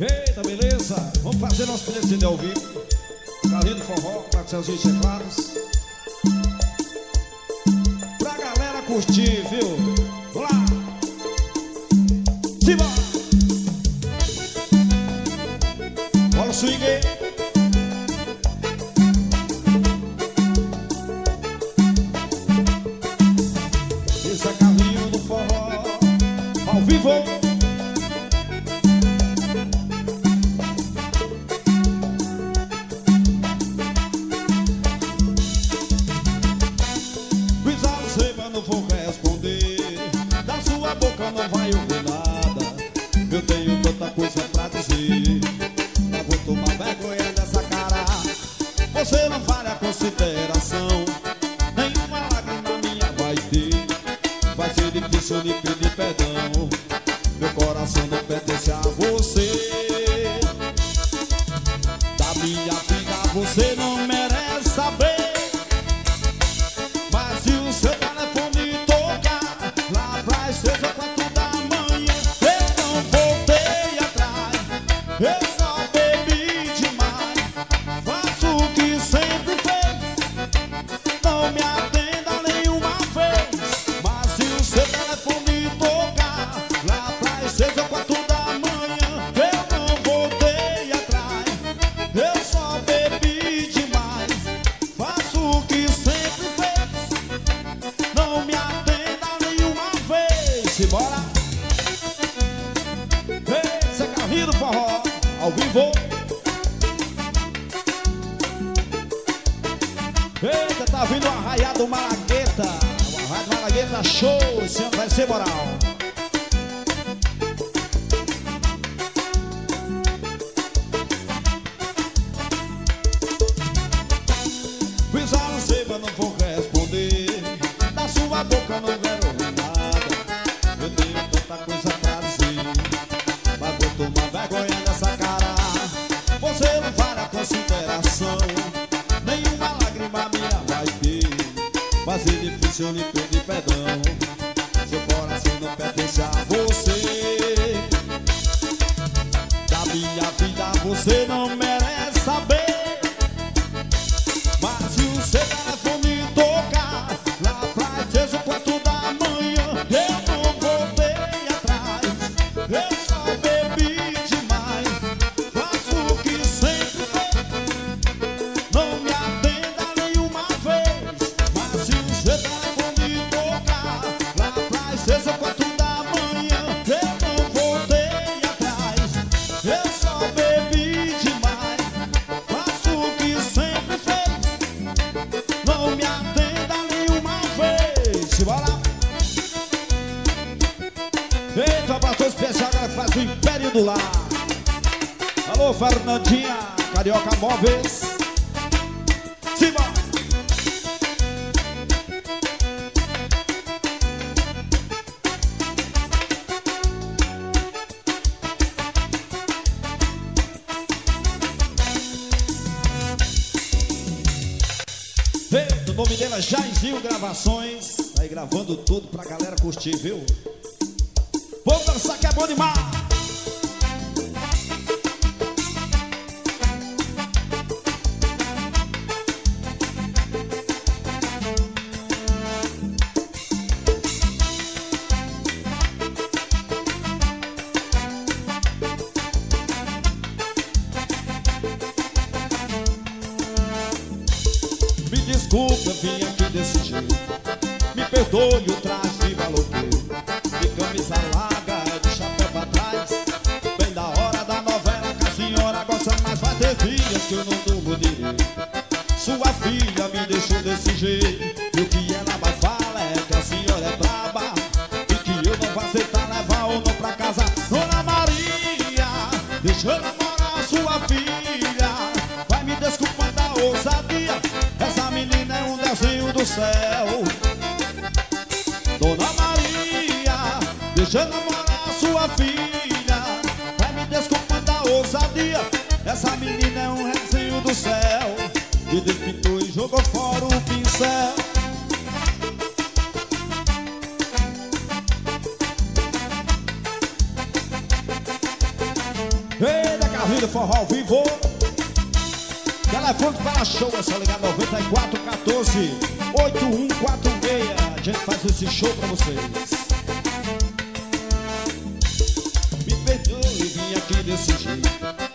Eita, beleza? Vamos fazer nosso primeiro ao vivo. Tá Carrinho do forró, Marcelzinho Teclados. Pra galera curtir, viu? Vamos lá! Simbora! coração não pertence a você. popular. Alô, Fernandinha, Carioca Móveis. Simbora! Pedro, nome dela Jairzinho Gravações. Tá aí gravando tudo pra galera curtir, viu? Vou dançar que é bom demais! dou-lhe o traje de maloqueiro De camisa larga. filha Vai me desculpar da ousadia. Essa menina é um resenho do céu. E pintou e jogou fora o pincel. Ei, da do forró ao vivo. Telefone para show, é só ligar 9414 8146 A gente faz esse show pra vocês. decidir.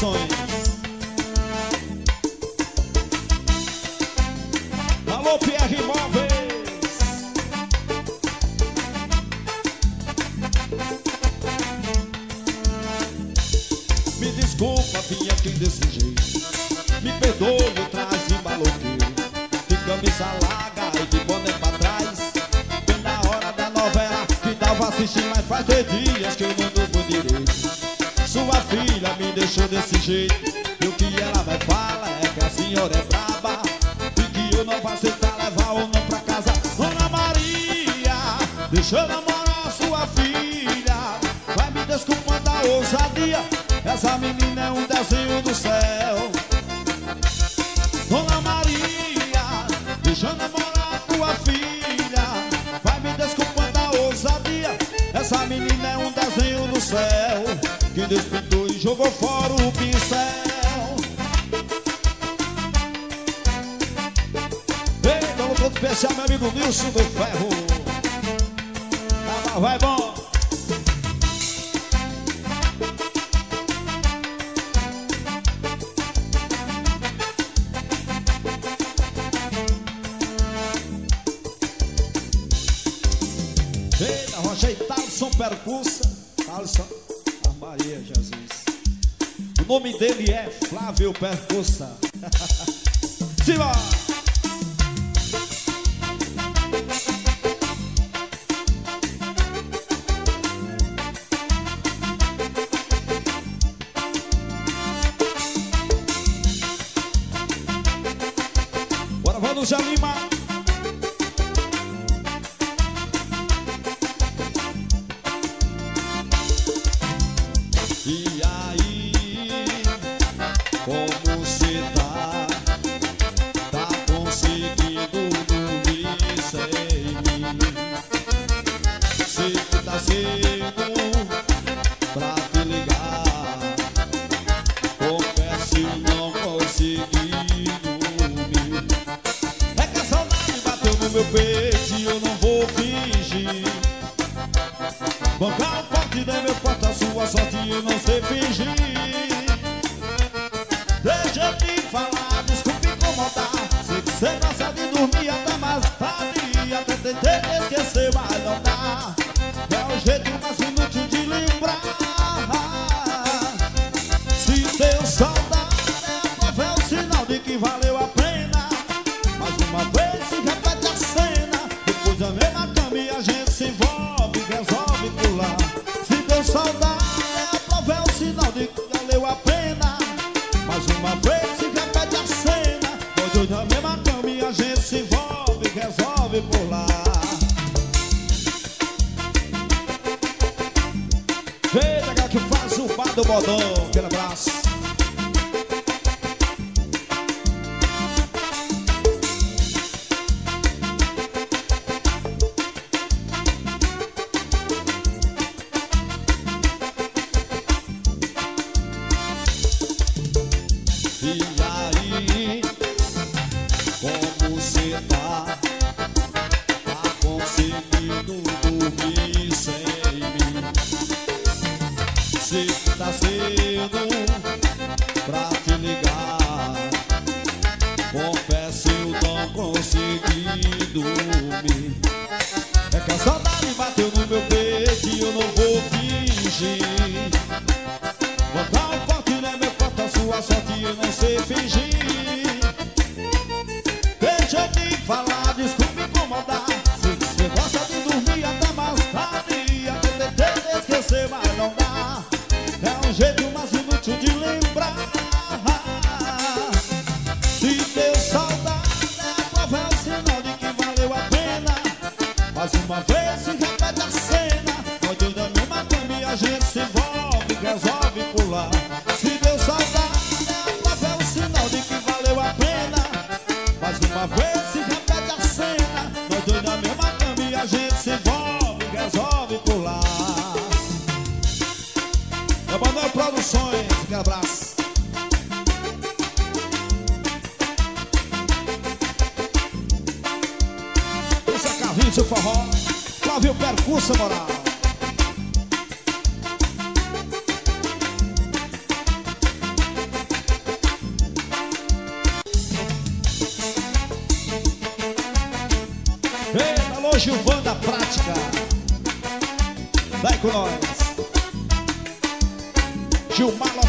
sonho. céu Que Deus e jogou fora o pincel. Eita, um todo especial, meu amigo Nilson do Ferro. Ah, Vai bom. Eita, Rocha e percussa. nome dele é Flávio Percussa. Simbora! Bora, vamos já limar. Confesso, não consegui dormir. É que a saudade bateu no meu peito e eu não vou fingir. Botar um forte é meu quarto, a sua sorte eu não sei fingir. Deixa eu te falar. O Forró Flávio Percurso Moral. Ei, alô da Prática. Vai com nós. Gilmar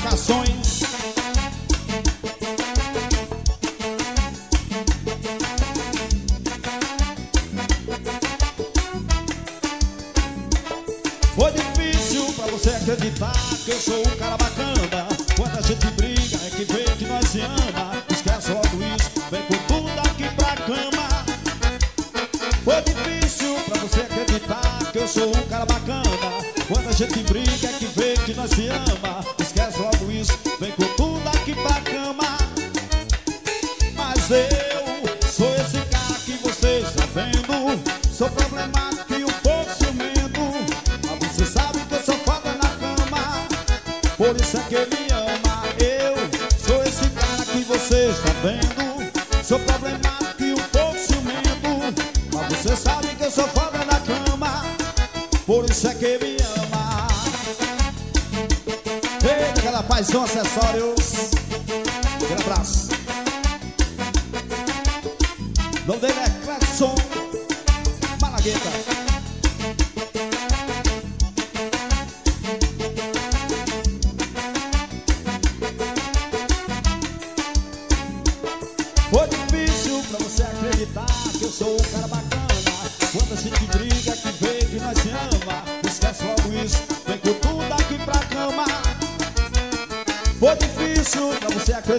Eu sou esse cara que você está vendo. Sou problemático e um pouco ciumento Mas você sabe que eu sou foda na cama. Por isso é que me ama. Eu sou esse cara que você está vendo. Sou problemático e um pouco ciumento Mas você sabe que eu sou foda na cama. Por isso é que me ama. Eita, cada paixão acessórios. Aquele abraço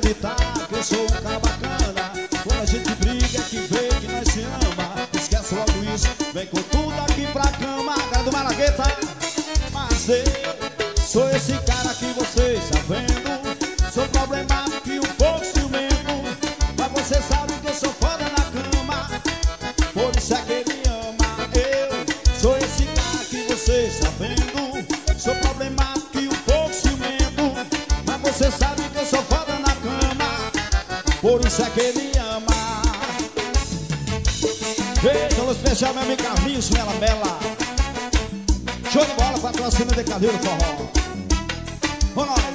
acreditar que eu sou um cara bacana. Quando a gente briga que vê que nós se ama. Esquece logo isso, vem com tudo aqui pra cama Cara do Malagueta. Mas eu Mela Bela. Show de bola, patrocínio de Carlinhos do Forró. Vamos nós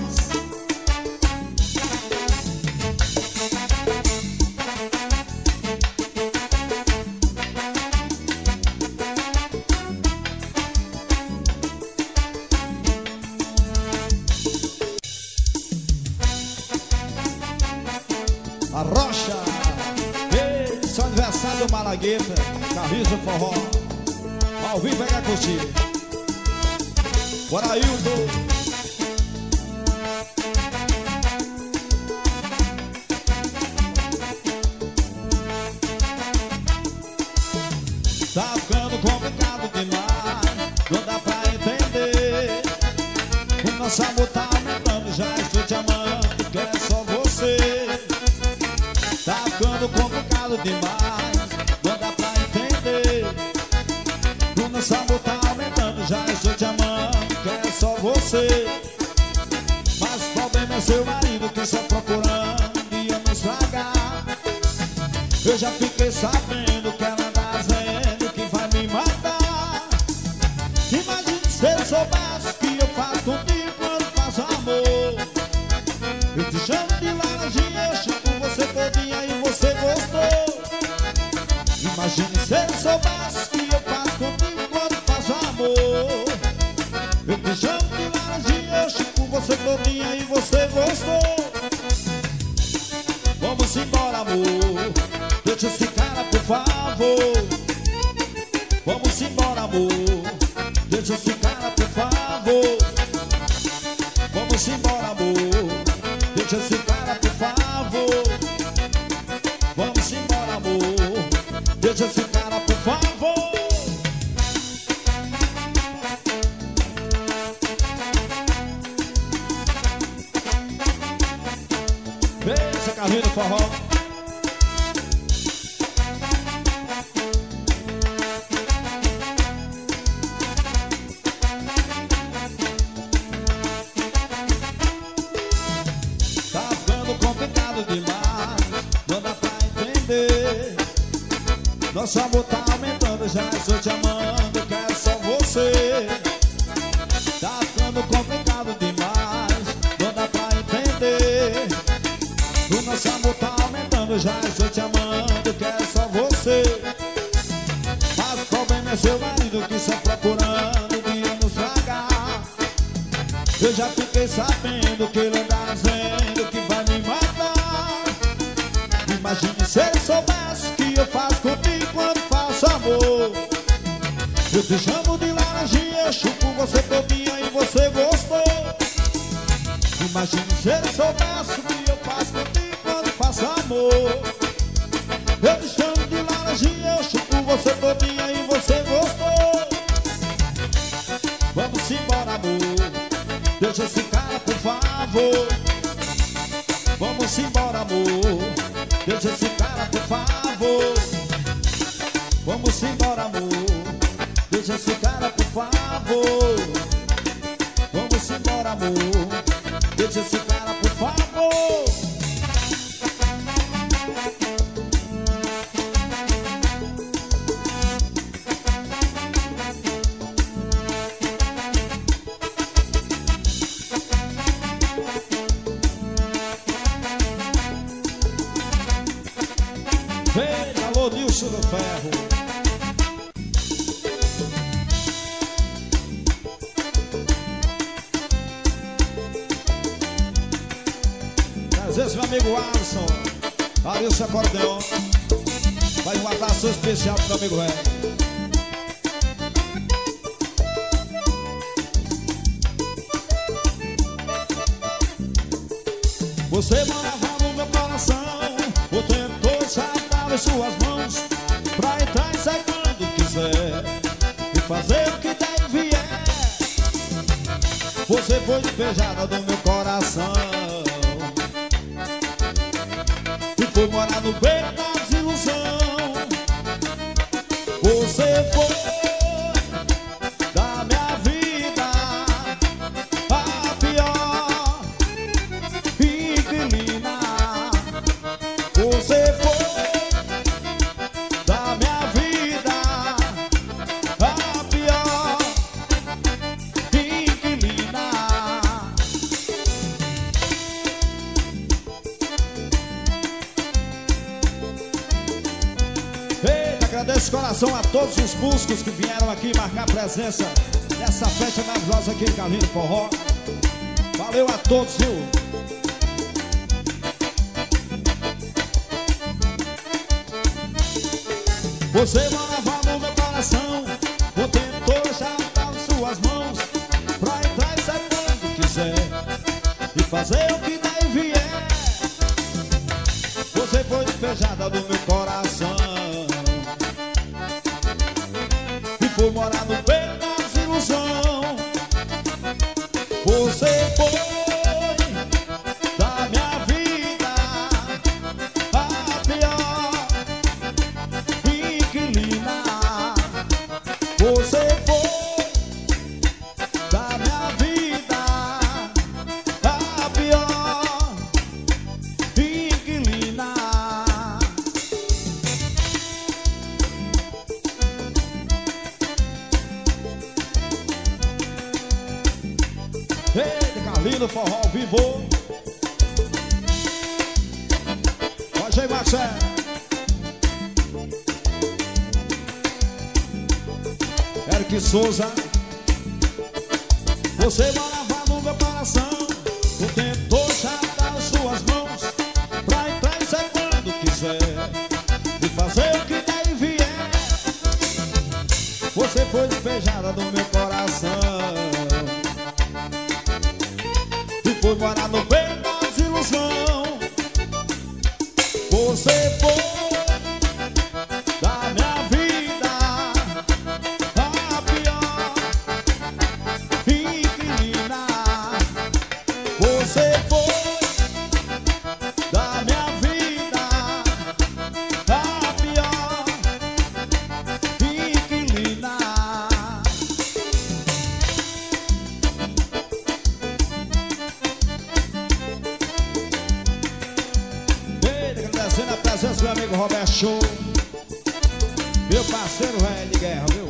A Rocha. Ei, seu aniversário do Malagueta. Do Forró Ao vivo é curtir. Bora Hildo. Tá ficando complicado demais Não dá pra entender. O nosso amor tá aumentando Já estou te amando Quero só você. Tá ficando complicado demais Eu já fiquei sabendo Que ela anda dizendo Que vai me matar. Imagine se eu soubesse Que eu faço contigo Quando faço amor. Eu te chamo de laranjinha Eu chamo você todinha E você gostou. Imagine se ele soubesse que eu faço contigo quando faço amor. Eu te chamo de laranjinha, eu chupo você todinha e você gostou. Vamos embora amor, cara por favor. Vamos embora amor, deixa esse cara por favor. Vamos embora amor, Ficando complicado demais. Dá pra entender. Nosso amor tá aumentando Já estou te amando Quero só você. Tá ficando complicado demais. Dá pra entender. O nosso amor tá aumentando Já estou te amando Quero só você. Mas o problema é seu marido Que só procurando Vinha nos tragar eu já fiquei sabendo que ele anda te chamo de laranjinha, eu chupo você todinha e você gostou Imagine se ele soubesse que eu faço contigo quando faço amor Eu te chamo de laranjinha, eu chupo você todinha e você gostou Vamos embora amor Deixa esse cara, por favor. Vamos embora, amor. Deixa esse cara, por favor. Vamos embora, amor. Deixa esse cara, por favor. Vamos embora, amor. Deixa esse cara, por favor. Pro meu amigo Ré. Você morava no meu coração O tempo todo estava em suas mãos Pra entrar e sair quando quiser E fazer o que der vier Você foi despejada do meu coração presença festa maravilhosa aqui em Carlinho do Forró. Valeu a todos, viu? Você morava no meu coração O tempo já estava em suas mãos Pra entrar e sair quando quiser E fazer o que e vier Você foi despejada do meu coração forró ao vivo. Mas aí, Marcelo. Eric Souza. Você vai lavar no meu coração. Meu amigo Roberto Show. Meu parceiro velho de guerra, viu?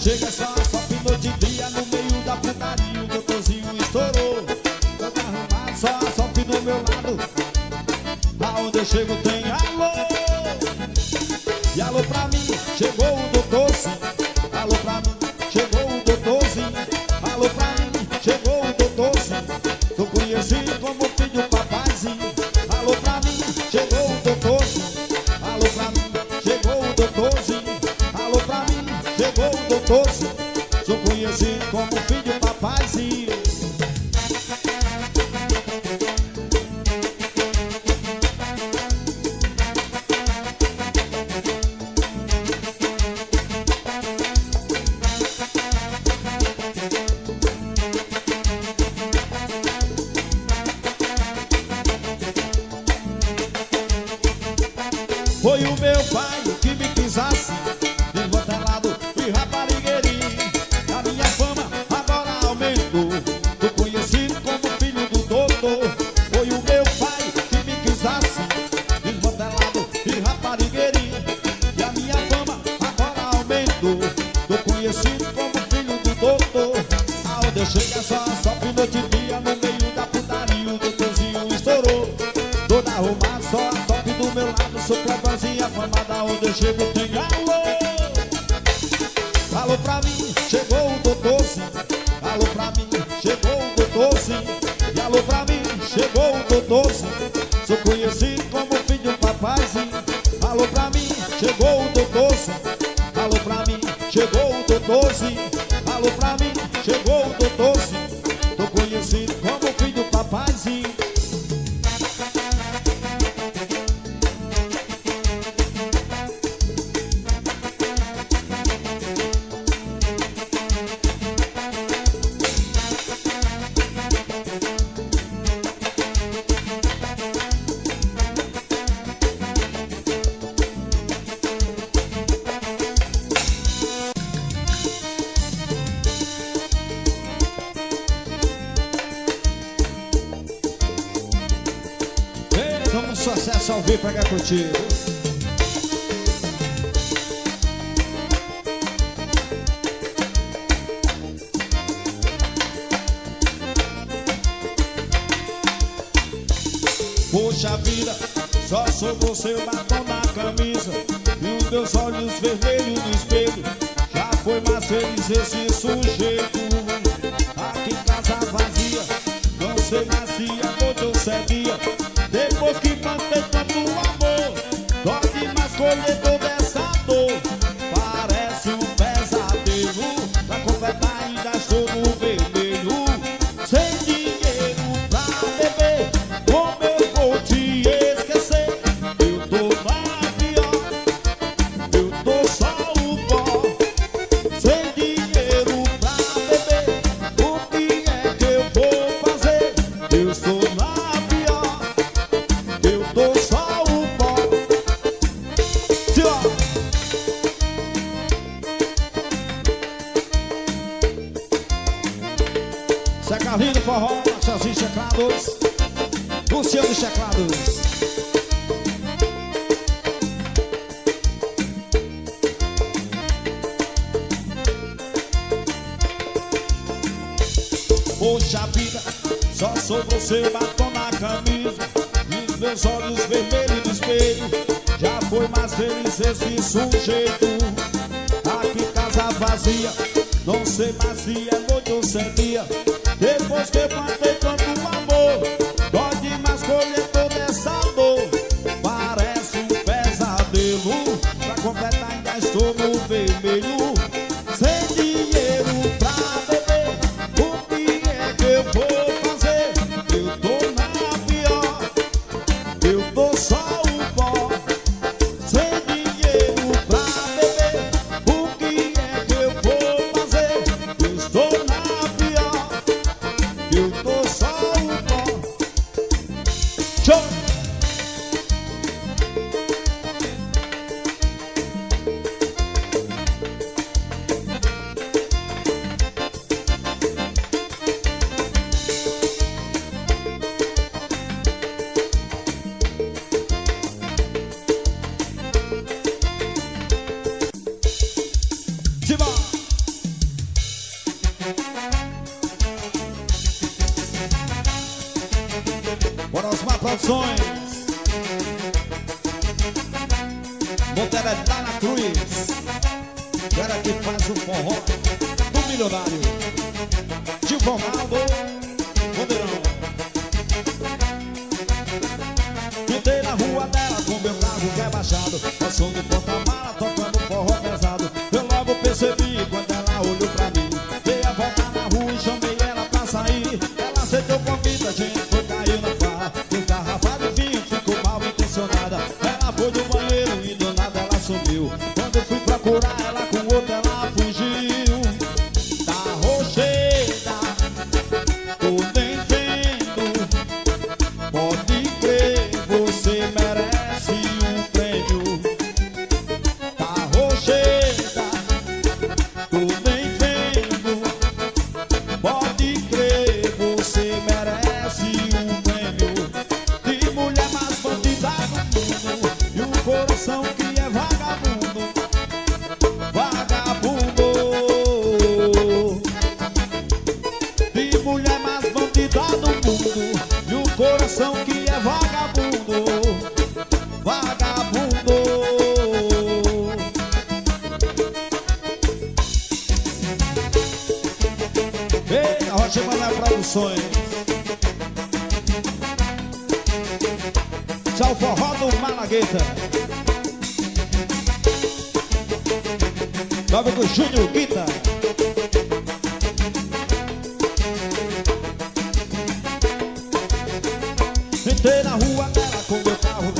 chega só a alfa, noite de dia no meio da putaria, o doutorzinho estourou. Tá Todo arrumar só a sol do meu lado. Aonde eu chego, tem pai que me quis Mas nada onde eu chego tem coletivo. Poxa vida, só sou você batom na camisa E os meus olhos vermelhos no espelho Já foi mais feliz esse escolher toda essa dor Foi mais feliz esse sujeito Aqui casa vazia. Não sei mais se é noite ou se é dia. Depois que eu canções. Monteiro está na Cruz, cara que faz o forró do milionário. Divaldo Monteirão.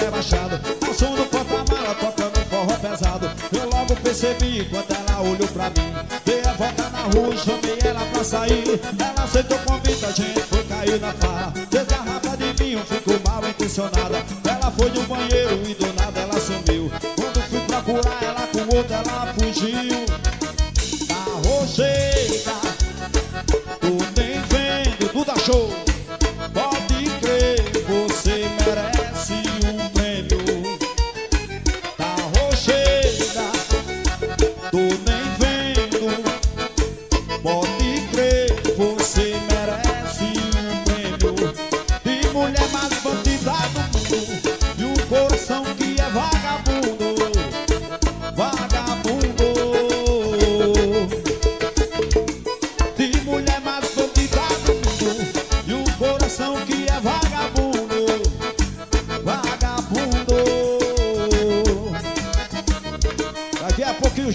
rebaixado. Ao som do porta-mala tocando forró pesado. Eu logo percebi quando ela olhou pra mim Dei a volta na rua e chamei ela pra sair. Ela aceitou o convite, a gente foi cair na farra. Desgarrada de mim, eu fico mal intencionada. Ela foi no banheiro e do nada ela sumiu. Quando fui procurar ela com outra, ela fugiu.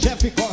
Técnico.